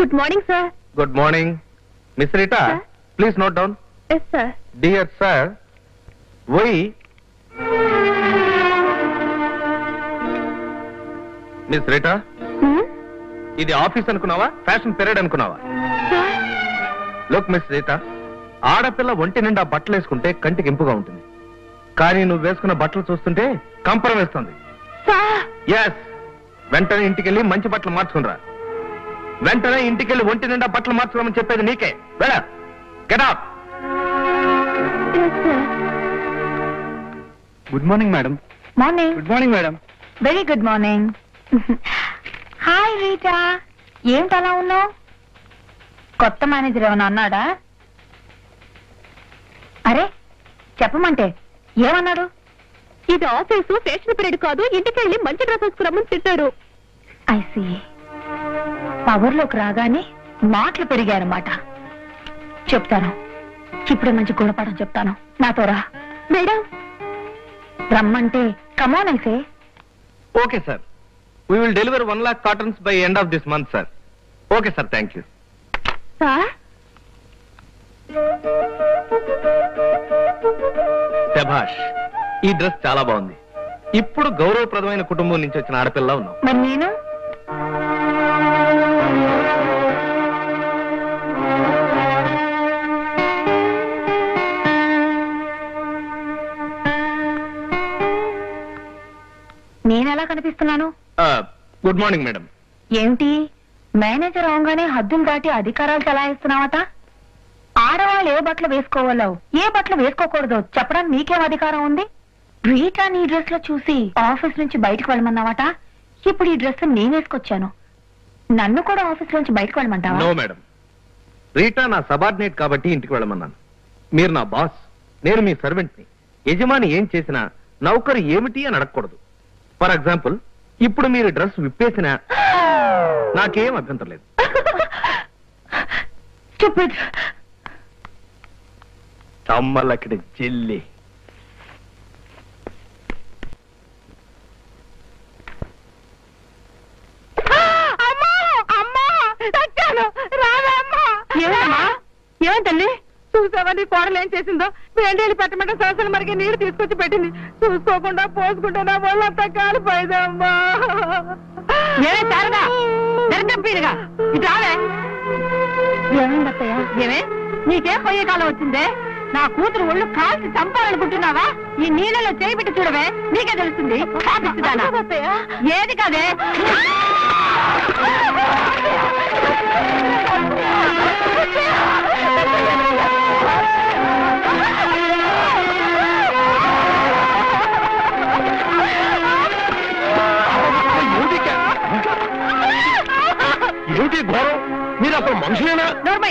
Good morning sir. Good morning. Miss Rita? Please note down. Yes sir. Dear sir why miss Rita ఇది office అనుకున్నావా? Fashion period అనుకున్నావా? Look miss Rita ఆడపిల్ల ఒంటి నిండా బట్టలు వేసుకుంటే కంటికి ఇంపుగా ఉంటుంది. కానీ నువ్వు వేసుకున్న బట్టలు చూస్తుంటే కంపరం వేస్తుంది. వెంటనే ఇంటికెళ్ళి మంచి బట్టలు మార్చుకునిరా వెంటనే ఇంటికెళ్ళి ఒంటి నిండా బట్టలు మార్చుకోమని చెప్పేది నీకే. వెళ్ళ. Get good morning madam morning good morning madam very good morning hi Rita ఏంటి అలా ఉన్నావు? కొత్త మేనేజర్ ఏమైనా అన్నాడా? అరే చెప్పమంటే ఏమన్నాడు? ఇది ఆఫీసు ఫేషన్ పీరియడ్ కాదు ఇంటికి వెళ్ళి మంచి డ్రెస్ వేసుకురమ్మని తిట్టాడు ఐసి పవర్లోకి రాగానే మాటలు పెరిగాయన్నమాట. చెప్తాను. ఇప్పుడే మంచి గుణపడం చెప్తాను. నాతో రా. మేడం. రమ్మంటే come on. Okay sir. We will deliver one lakh cottons by end of this month sir okay sir thank you sir? శభాష్ ఈ డ్రెస్ చాలా బాగుంది. ఇప్పుడు గౌరవప్రదమైన కుటుంబం నుంచి వచ్చిన ఆడపిల్ల ఉన్నావు మరి నేను? గుడ్ మార్నింగ్ మేడం ఏమిటి? మేనేజర్ అవగానే హద్దులు దాటి అధికారాలు చలాయిస్తున్నావట? ఆడవాళ్ళు ఏ బట్టలు వేసుకోవాలో ఏ బట్టలు వేసుకోకూడదో చెప్పడానికి నీకేం అధికారం ఉంది? రీటా నీ డ్రెస్లో చూసి ఆఫీస్ నుంచి బయటకు వెళ్ళమన్నావట? ఇప్పుడు ఈ డ్రెస్ నేను వేసుకొచ్చాను. నన్ను కూడా ఆఫీస్ నుంచి బయటకు వెళ్ళమంటావా? నో మేడం రీటా నా సబార్డినేట్ కాబట్టి ఇంటికి వెళ్ళమన్నాను. మీరు నా బాస్. నేను మీ సర్వెంట్ని యజమాని ఏం చేసినా నౌకరు ఏమిటి అని అడగకూడదు. ఫర్ ఎగ్జాంపుల్ ఇప్పుడు మీరు డ్రెస్ విప్పేసినా నాకేం అభ్యంతరం లేదు Stupid. చమ్మలక్కడి చెల్లి నీ కోడలు ఏం చేసిందో? వేండేళ్ళు పెట్టమంటే సరసలు మరిగి నీళ్ళు తీసుకొచ్చి పెట్టింది. చూసుకోకుండా పోసుకుంటే నా వాళ్ళంతా కాలిపోయిందమ్మా. నీకే పోయే కాలం వచ్చిందే? నా కూతురు ఒళ్ళు కాల్చి చంపాలనుకుంటున్నావా? ఈ నీళ్ళలో చేయి పెట్టి చూడవే. నీకే తెలుస్తుంది? ఏది కాదే?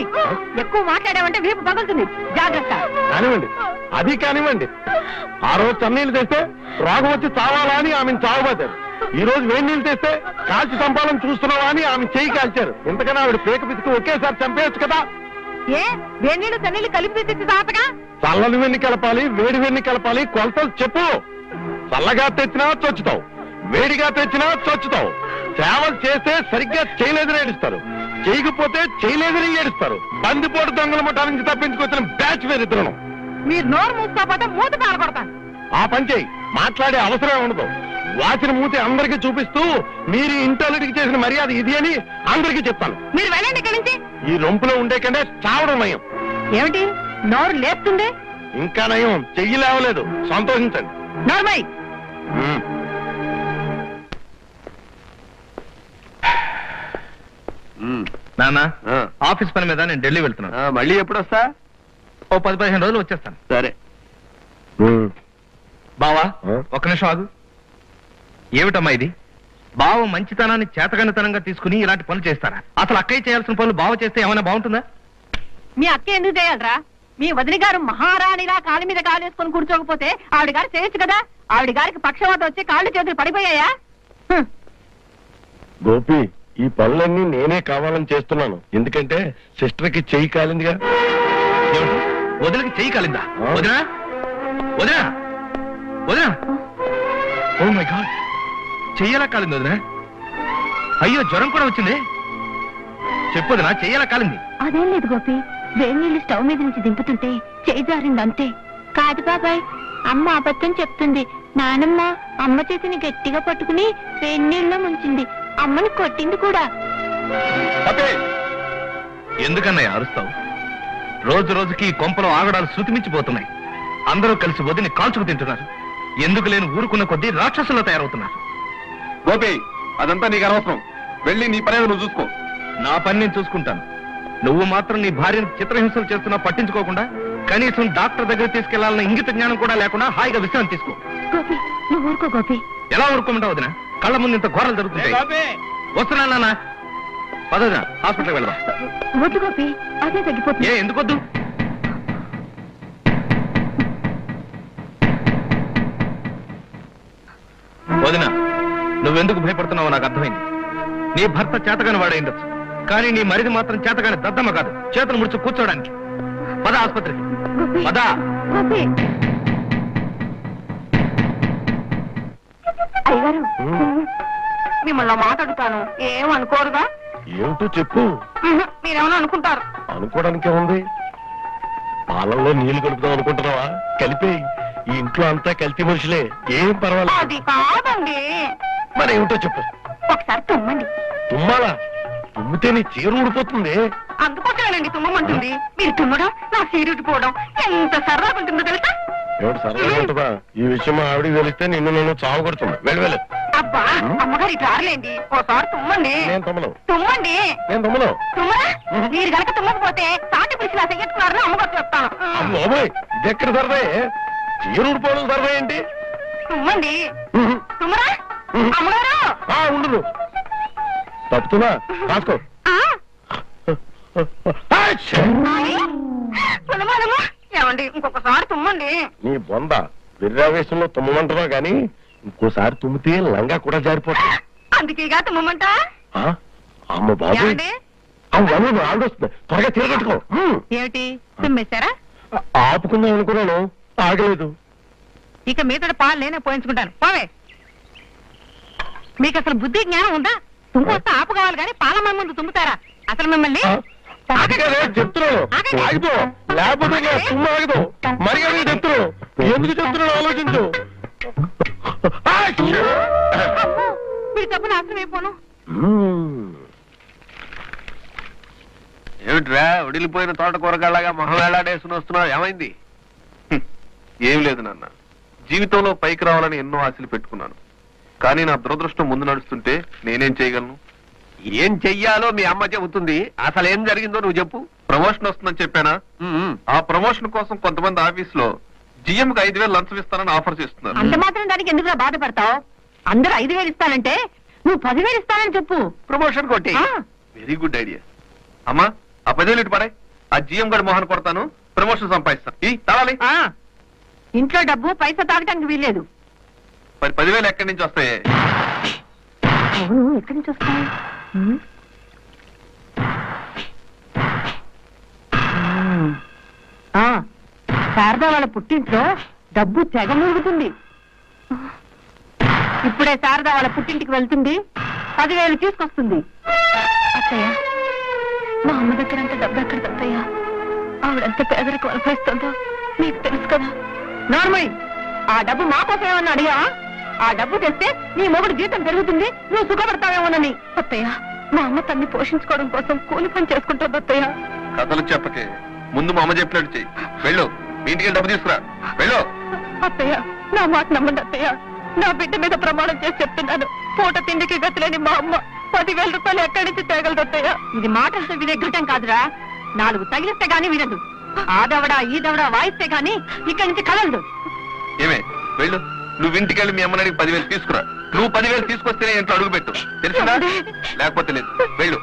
నోర్మై ఎక్కువ మాట్లాడావంటే వీపు పగులుతుంది. జాగ్రత్త. కానివ్వండి. అది కానివ్వండి. ఆ రోజు చన్నీళ్ళు తెస్తే రోగం వచ్చి చావాలా అని ఆమెను చావబోతారు. ఈ రోజు వేడి నీళ్ళు తెస్తే కాల్చి చంపాలని చూస్తున్నావా అని ఆమె చేయి కాల్చారు. ఇంతకన్నా ఆవిడ పేక పితికి ఒకేసారి చంపేయచ్చు కదా. ఏ? వేణీళ్ళు తన్నీళ్ళు కలిపి తెచ్చి తాపగా చల్లని వెన్ని కలపాలి వేడి వెన్ని కలపాలి కొలతలు చెప్పు. చల్లగా తెచ్చినా చొచ్చుతావు. వేడిగా తెచ్చినా చొచ్చుతావు. సేవలు చేస్తే సరిగ్గా చేయలేదని ఏడుస్తారు. చేయకపోతే చేయలేదని ఏడుస్తారు. బందిపోటు దొంగల ముఠా నుంచి తప్పించుకొచ్చిన బ్యాచ్ వేరిద్దరు మీరు నోరు మూసుకోకపోతే మూత పారపడతాను ఆ పని చేయి. మాట్లాడే అవసరం ఉండదు. వాచిన మూతి అందరికీ చూపిస్తూ మీరు ఇంటర్వ్యూకి చేసిన మర్యాద ఇది అని అందరికీ చెప్తాను. మీరు వెళ్ళండి ఇక్కడి నుంచి. ఈ రొంపులో ఉండే కంటే చావడం నయం. ఏమిటి? నోరు లేస్తుంది ఇంకా నయం. చెయ్యి లేవలేదు. సంతోషించండి. నోర్మై నాన్న. ఆఫీస్ పని మీద నేను ఢిల్లీ వెళ్తున్నాను. ఆ, మళ్ళీ ఎప్పుడు వస్తా ఓ పది పదిహేను రోజులు వచ్చేస్తాను. సరే. బావా ఆ? ఒక్క నిమిషం ఆగు. ఏమిటమ్మా ఇది? బావ మంచితనాన్ని చేతగనితనంగా తీసుకుని ఇలాంటి పనులు చేస్తారా? అసలు అక్కయ్య చేయాల్సిన పనులు బావ చేస్తే ఏమైనా బాగుంటుందా? మీ అక్క ఎందుకు చేయాలరా? మీ వదిన గారు మహారాణిలా కాలు మీద కాలు వేసుకొని కూర్చోకపోతే ఆవిడ గారు చేయొచ్చు కదా? ఆవిడ గారికి పక్షవాత వచ్చి కాళ్ళు చేతులు పడిపోయాయా. గోపి ఈ పనులన్నీ నేనే కావాలని చేస్తున్నాను. ఎందుకంటే సిస్టర్కి చెయ్యి కాలిందిగా. వదిలికి చెయ్యి కాలిందా? ఆ. వదినా? వదినా? వదినా? Oh my god. చెయ్యలా కాలింది వదినా? అయ్యో జ్వరం కూడా వచ్చింది. చెప్పొదినా చెయ్యాల కాలింది? అదేం లేదు గోపి. వేడి నీళ్ళు స్టవ్ మీద నుంచి దింపుతుంటే చేయి జారింది అంతే. కాదు బాబాయ్ అమ్మ అబద్ధం చెప్తుంది. నానమ్మ అమ్మ చేతిని గట్టిగా పట్టుకుని వేడి నీళ్ళలో ముంచింది. అమ్మని కొట్టింది కూడా. ఎందుకన్నయ్య అరుస్తావు? రోజు రోజుకి ఈ కొంపలో ఆగడాలు శృతిమించిపోతున్నాయి అందరూ కలిసి వదిని కాల్చుకు తింటున్నారు. ఎందుకు లేని ఊరుకున్న కొద్దీ రాక్షసుల్లో తయారవుతున్నారు. గోపి అదంతా నీకు అనవసరం. వెళ్ళి నీ పని నువ్వు చూసుకో. నా పని నేను చూసుకుంటాను. నువ్వు మాత్రం నీ భార్యను చిత్రహింసలు చేస్తున్నా పట్టించుకోకుండా కనీసం డాక్టర్ దగ్గర తీసుకెళ్ళాలన్న ఇంగిత జ్ఞానం కూడా లేకుండా హాయిగా విశ్రాంతి తీసుకో. గోపి నువ్వు ఊరుకో గోపి. ఎలా ఊరుకోమంటావు వదిన? కళ్ళ ముందు ఇంత ఘోరాలు జరుగుతుంటాయి. వస్తున్నా నాన్న. పదనా హాస్పిటల్కి వెళ్దాం. వద్దు గోపి అదే తగ్గిపోతుంది. ఏ ఎందుకొద్దు? వదిన నువ్వెందుకు భయపడుతున్నావో నాకు అర్థమైంది. నీ భర్త చేతగాని వాడై ఉండొచ్చు. కానీ నీ మరిది మాత్రం చేతగాని దద్దమ్మ కాదు. చేతులు ముడుచు కూర్చోడానికి. పద ఆసుపత్రికి. పద. అయ్యగారు మిమ్మల్ని మాట్లాడుతాను ఏమనుకోరుగా ఏమిటో చెప్పు. మీరేమన్నా అనుకుంటారు? అనుకోవడానికి ఉంది పాలల్లో నీళ్ళు కలుపుదాం అనుకుంటున్నావా? కలిపే ఈ ఇంట్లో అంతా కల్తీ మనుషులే. ఏం పర్వాలేదు. అది కాదండి. మరి ఏమిటో చెప్పు. ఒకసారి తుమ్మండి. తుమ్మాలా? తుమ్మితే నీ చీర ఊడిపోతుంది. అందుకోసమేనండి తుమ్మమంటుంది. మీరు తుమ్మడం నా సీరుటిపోవడం ఎంత సరదాగా ఉంటుందో తెలుసా? ఏమిటి ఉంటుందా ఈ విషయం మా ఆవిడికి తెలిస్తే నిన్ను నన్ను చావు కొడుతున్నా. వెళ్ళి వెళ్ళి. అబ్బా అమ్మగారు ఇటు రారులేండి. ఓసారి తుమ్మండి. నేను తమ్మను. తుమ్మండి. నేను తమ్మను. తుమ్మరా? మీరు గనక తుమ్మకపోతే తాటి పిలిచి అసలు ఎత్తుకున్నారని అమ్మగారు చెప్తాను అమ్మోయ్ ఇది ఎక్కడ సరదా. చీర ఊడిపోవడం సరదా ఏంటి? తుమ్మండి. తుమ్మరా. అమ్మగారు. ఉండదు తప్పుతున్నా? రాసుకో. ఏమండి ఇంకొకసారి తుమ్మండి. నీ బొంద. విర్రావేశంలో తుమ్మమంటున్నావు గాని ఇంకోసారి తుమ్మితే లంగా కూడా జారిపోతుంది. అందుకేగా తుమ్మమంట? ఆ? అమ్మ బాబు త్వరగా తిరగట్టుకో ఏమిటి? తుమ్మేశారా? ఆపుకుందాం అనుకున్నాను. ఆగలేదు. ఇక మీతో పాలు నేనే పోయించుకుంటాను. పోవే. మీకు అసలు బుద్ధి జ్ఞానం ఉందా? తుమ్మొస్తే ఆపు కావాలి కానీ పాలమ్మ ముందు తుమ్ముతారా? అసలు మిమ్మల్ని చెప్తున్నాను. ఆగిపో. లేకపోతే ఆగదు. మరి అది చెప్తున్నాను ఎందుకు చెప్తున్నాను ఆలోచించు. తప్పు నాశనం అయిపోను. ఏమిట్రా? ఉడిలిపోయిన తోట కూరగాళ్ళగా మొహం వేలాడేసుకుని వస్తున్నావు? ఏమైంది. ఏం లేదు నాన్న. జీవితంలో పైకి రావాలని ఎన్నో ఆశలు పెట్టుకున్నాను. కానీ నా దురదృష్టం ముందు నడుస్తుంటే నేనేం చేయగలను? ఏం చెయ్యాలో మీ అమ్మ చెబుతుంది. అసలు ఏం జరిగిందో నువ్వు చెప్పు. ప్రమోషన్ వస్తుందని చెప్పానా? ఆ ప్రమోషన్ కోసం కొంతమంది ఆఫీస్లో జిఎం కి ఐదు వేలు లంచం ఇస్తానని ఆఫర్ చేస్తున్నారు. అంత మాత్రం దానికి ఎందుకు బాధపడతావు? అందరూ ఐదు వేలు ఇస్తానంటే నువ్వు పదివేలు ఇస్తానని చెప్పు. ప్రమోషన్ కొట్టి. ఆ. వెరీ గుడ్ ఐడియా అమ్మా ఆ పదేళ్ళు ఇటు పడే ఆ జిఎం గడి మోహన్ కొడతాను ప్రమోషన్ సంపాదిస్తాను. ఈ తాళాలి ఆ, ఇంట్లో డబ్బు పైసా తాగటానికి వీల్లేదు. మరి పదివేలు ఎక్కడి నుంచి వస్తాయి? ఎక్కడి నుంచి వస్తాయి? శారదా వాళ్ళ పుట్టింట్లో డబ్బు తెగ మూగుతుంది ఇప్పుడే శారదా వాళ్ళ పుట్టింటికి వెళ్తుంది. పదివేలు తీసుకొస్తుంది. అత్తయ్య మా అమ్మ దగ్గర అంత డబ్బు ఎక్కడ అత్తయ్య ఆవిడంత పేదరికం అనుభవిస్తుందో మీకు తెలుసు కదా. నార్మల్ ఆ డబ్బు మా కోసం ఏమన్నా అడిగా ఆ డబ్బు తెస్తే నీ మొగుడు జీతం పెరుగుతుంది నువ్వు సుఖపడతావేమోనని. అత్తయ్య మా అమ్మ తన్ని పోషించుకోవడం కోసం కూలి పని చేసుకుంటుంది అత్తయ్య. కథలు చెప్పకే. ముందు మా అమ్మ చెప్పినట్టు చెయ్యి. వెళ్ళు. మీ ఇంటికి డబ్బు తీసుకురా. వెళ్ళు. అత్తయ్య నా మాట నమ్మండి అత్తయ్య. నా బిడ్డ మీద ప్రమాణం చేసి చెప్తున్నాను. పూట తిండికి గతిలేని మా అమ్మ పదివేల రూపాయలు ఎక్కడి నుంచి తేగలదు అత్తయ్య. ఇది మాటలతో వినెగ్గటం కాదురా. నాలుగు తగిలిస్తే గానీ వినదు. ఆ దవడ ఈ దవడ వాయిస్తే గానీ ఇక్కడి నుంచి కదలదు. ఏమే? వెళ్ళు. నువ్వు ఇంటికి వెళ్ళి మీ అమ్మని అడిగి పదివేలు తీసుకురా. నువ్వు పదివేలు తీసుకొస్తేనే ఇంట్లో అడుగు పెట్టు. తెలిసిందా లేకపోతే లేదు. వెళ్ళు?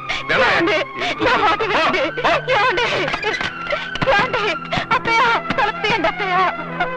అత్తయ్య తీయండి అత్తయ్య.